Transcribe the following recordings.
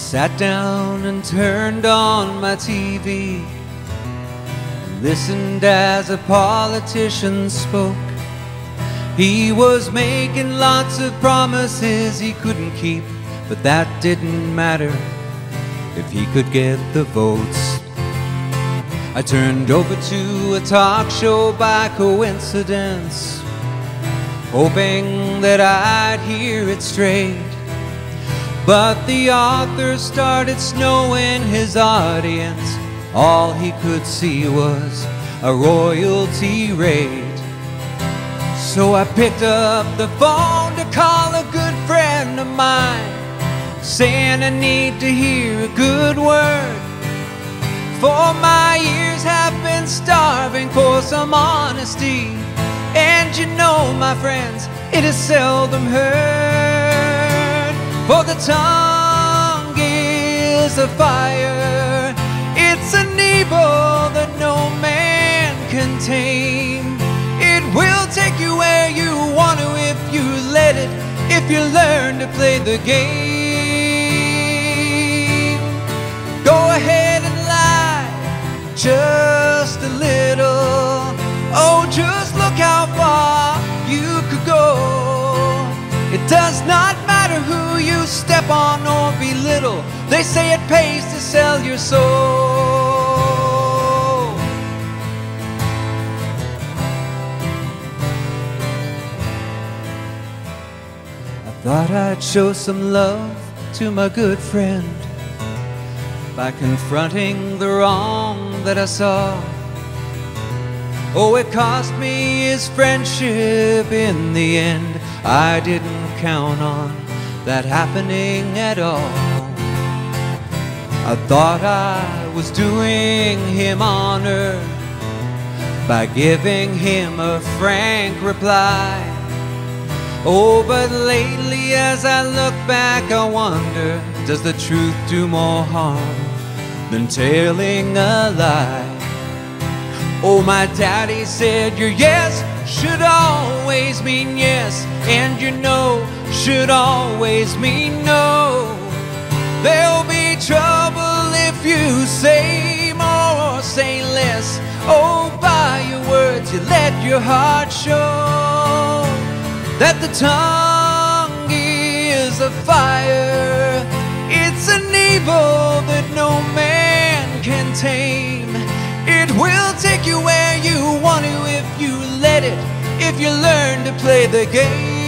sat down and turned on my TV. Listened as a politician spoke. He was making lots of promises he couldn't keep, but that didn't matter if he could get the votes. I turned over to a talk show by coincidence, hoping that I'd hear it straight. But the author started snowing his audience. All he could see was a royalty rate. So I picked up the phone to call a good friend of mine, saying I need to hear a good word. For my ears have been starving for some honesty. And you know, my friends, it is seldom heard. Tongue is a fire, it's an evil that no man can tame. It will take you where you want to if you let it, if you learn to play the game. Go ahead and lie, just a little. Oh, just look how far you could go. It does not matter you step on or belittle. They say it pays to sell your soul. I thought I'd show some love to my good friend by confronting the wrong that I saw. Oh, it cost me his friendship in the end. I didn't count on that happening at all. I thought I was doing him honor by giving him a frank reply. Oh, but lately as I look back, I wonder does the truth do more harm than telling a lie? Oh, my daddy said your yes should always mean yes, and your no should always mean no. There'll be trouble if you say more or say less. Oh, by your words, you let your heart show that the tongue is a fire. It's an evil that no man can tame. It will take you where you want to if you let it, if you learn to play the game.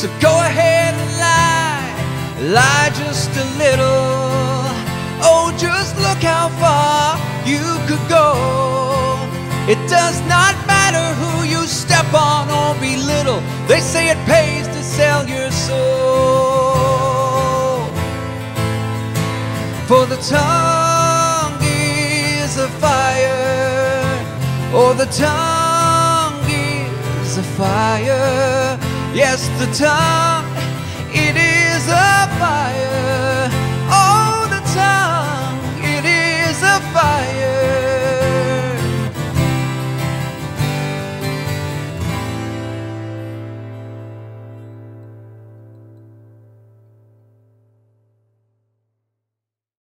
So go ahead and lie, lie just a little. Oh, just look how far you could go. It does not matter who you step on or belittle. They say it pays to sell your soul. For the tongue is a fire. Oh, the tongue is a fire. Yes, the tongue